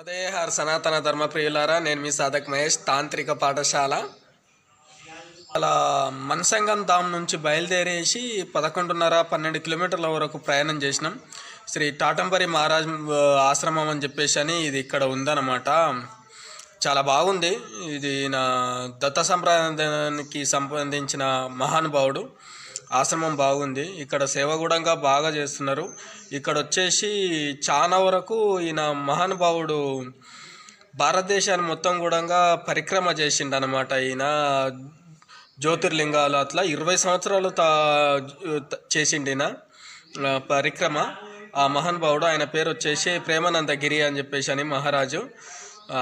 Shubhodaya her సనాతన ధర్మ ప్రియులారా. నేను మీ సాధక్ మహేష్ తాంత్రిక పాఠశాల. అలా మన్సంగం ధామ్ నుంచి బయలుదేరేసి పదకొండున్నర పన్నెండు కిలోమీటర్ల వరకు ప్రయాణం చేసినాం. శ్రీ టాటంపరి మహారాజ్ ఆశ్రమం అని చెప్పేసి అని ఇది ఇక్కడ ఉందన్నమాట. చాలా బాగుంది. ఇది నా దత్త సంప్రదాయానికి సంబంధించిన మహానుభావుడు. ఆశ్రమం బాగుంది. ఇక్కడ సేవ కూడా బాగా చేస్తున్నారు. ఇక్కడ వచ్చేసి చాలా వరకు ఈయన మహానుభావుడు భారతదేశాన్ని మొత్తం కూడా పరిక్రమ చేసిండు అనమాట ఈయన జ్యోతిర్లింగాలు అట్లా ఇరవై సంవత్సరాలు తా త- చేసిండు ఈయన పరిక్రమ. ఆ మహానుభావుడు ఆయన పేరు వచ్చేసి ప్రేమానందగిరి అని చెప్పేసి అని మహారాజు.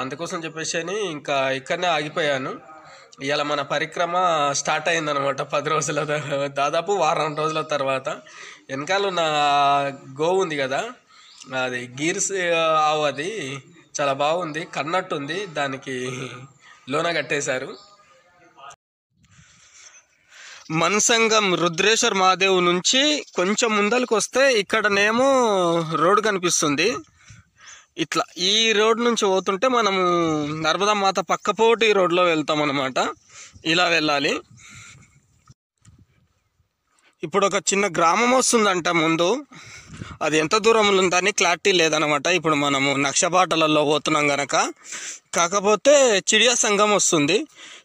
అందుకోసం చెప్పేసి అని ఇంకా ఇక్కడనే ఆగిపోయాను. ఇవాళ మన పరిక్రమ స్టార్ట్ అయిందనమాట పది రోజుల దాదాపు వారం రోజుల తర్వాత. వెనకాల ఉన్న గోవు ఉంది కదా అది గీర్స్ ఆవు అది చాలా బాగుంది కన్నట్టుంది దానికి లోన కట్టేశారు. మన్సంగం రుద్రేశ్వర్ మహాదేవ్ నుంచి కొంచెం ముందరకు వస్తే ఇక్కడనేమో రోడ్డు కనిపిస్తుంది. ఇట్లా ఈ రోడ్ నుంచి పోతుంటే మనము నర్మదా మాత పక్కపోటి రోడ్లో వెళ్తాం అనమాట ఇలా వెళ్ళాలి. ఇప్పుడు ఒక చిన్న గ్రామం వస్తుందంట ముందు. అది ఎంత దూరంలో ఉందని క్లారిటీ లేదనమాట ఇప్పుడు మనము నక్షపాటలలో పోతున్నాం గనక. కాకపోతే చిడియా సంఘం వస్తుంది.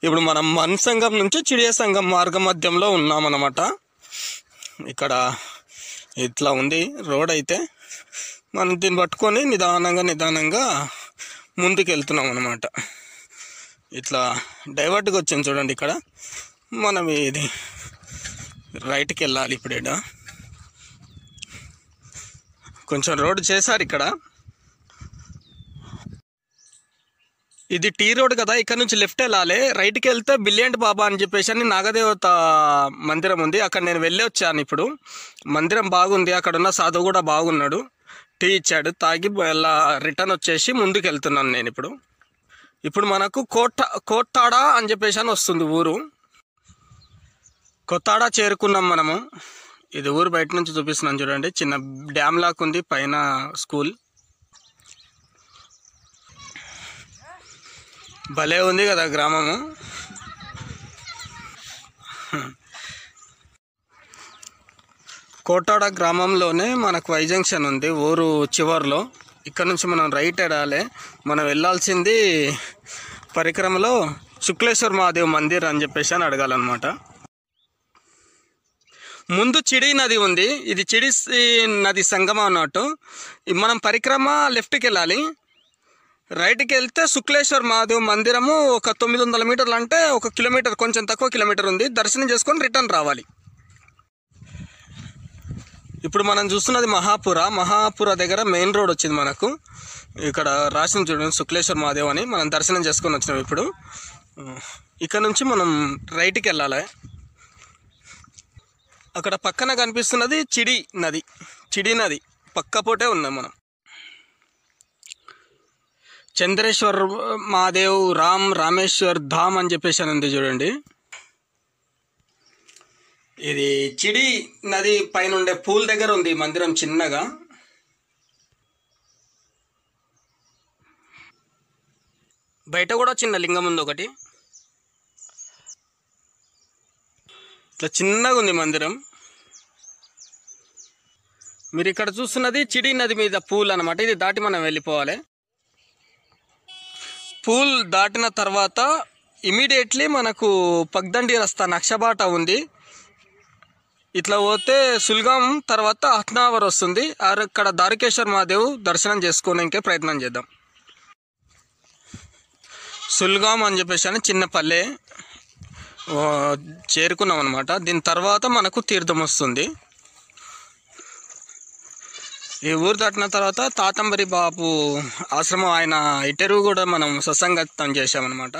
ఇప్పుడు మనం మన్ సంఘం నుంచి చిడియా సంఘం మార్గ మధ్యంలో ఉన్నామన్నమాట. ఇక్కడ ఇట్లా ఉంది రోడ్ అయితే. మనం దీన్ని పట్టుకొని నిదానంగా నిదానంగా ముందుకు వెళ్తున్నాం అనమాట ఇట్లా డైవర్ట్గా వచ్చింది చూడండి ఇక్కడ. మనం ఇది రైట్కి వెళ్ళాలి ఇప్పుడు ఈడ కొంచెం రోడ్ చేశారు ఇక్కడ. ఇది టీ రోడ్ కదా ఇక్కడ నుంచి లెఫ్ట్ వెళ్ళాలి. రైట్కి వెళ్తే బిలియంట్ బాబా అని చెప్పేసి అని నాగదేవత మందిరం ఉంది. అక్కడ నేను వెళ్ళి వచ్చాను ఇప్పుడు. మందిరం బాగుంది అక్కడ ఉన్న సాధువు కూడా బాగున్నాడు. టీ ఇచ్చాడు తాగి ఇలా రిటర్న్ వచ్చేసి ముందుకు వెళ్తున్నాను నేను ఇప్పుడు. ఇప్పుడు మనకు కోట కోట్టాడ అని చెప్పేసి అని వస్తుంది ఊరు. కొత్తాడ చేరుకున్నాం మనము. ఇది ఊరు బయట నుంచి చూపిస్తున్నాను చూడండి. చిన్న డ్యామ్ లాగా ఉంది పైన స్కూల్. భలే ఉంది కదా గ్రామము. కోటాడ గ్రామంలోనే మనకు వై జంక్షన్ ఉంది ఊరు చివర్లో. ఇక్కడ నుంచి మనం రైట్ ఎడాలి. మనం వెళ్ళాల్సింది పరిక్రమలో శుక్లేశ్వర మహాదేవ్ మందిర్ అని చెప్పేసి అని అడగాలన్నమాట. ముందు చిడి నది ఉంది. ఇది చిడి నది సంగమం అన్నట్టు. మనం పరిక్రమ లెఫ్ట్కి వెళ్ళాలి. రైట్కి వెళ్తే శుక్లేశ్వర మహాదేవ్ మందిరము ఒక తొమ్మిది వందల మీటర్లు అంటే ఒక కిలోమీటర్ కొంచెం తక్కువ కిలోమీటర్ ఉంది. దర్శనం చేసుకొని రిటర్న్ రావాలి. ఇప్పుడు మనం చూస్తున్నది మహాపుర. మహాపుర దగ్గర మెయిన్ రోడ్ వచ్చింది మనకు. ఇక్కడ రాసిన చూడండి శుక్లేశ్వర్ మహాదేవ్ అని. మనం దర్శనం చేసుకొని వచ్చినాం ఇప్పుడు. ఇక్కడ నుంచి మనం రైట్కి వెళ్ళాలి. అక్కడ పక్కన కనిపిస్తున్నది చిడి నది. చిడి నది. పక్కపోటే ఉన్నాం మనం. చంద్రేశ్వర్ మహాదేవ్ రామ్ రామేశ్వర్ ధామ్ అని చెప్పేసి అని ఉంది చూడండి. ఇది చిడి నది పైన ఉండే పూల్ దగ్గర ఉంది మందిరం చిన్నగా. బయట కూడా చిన్న లింగం ఉంది ఒకటి. ఇట్లా చిన్నగా ఉంది మందిరం. మీరు ఇక్కడ చూస్తున్నది చిడి నది మీద పూల్ అనమాట ఇది దాటి మనం వెళ్ళిపోవాలి. పూల్ దాటిన తర్వాత ఇమీడియట్లీ మనకు పగ్దండి రస్తా నక్షబాట ఉంది. ఇట్లా పోతే సుల్గాం తర్వాత హత్నావర్ వస్తుంది. అక్కడ దారికేశ్వర్ మహాదేవ్ దర్శనం చేసుకోవడానికి ప్రయత్నం చేద్దాం. సుల్గాం అని చెప్పేసి అని చిన్న పల్లె చేరుకున్నాం అనమాట దీని తర్వాత మనకు తీర్థం వస్తుంది. ఈ ఊరు దాటిన తర్వాత తాతంబరి బాపు ఆశ్రమం ఆయన ఇటెరువు కూడా మనం సత్సంగతం చేసామన్నమాట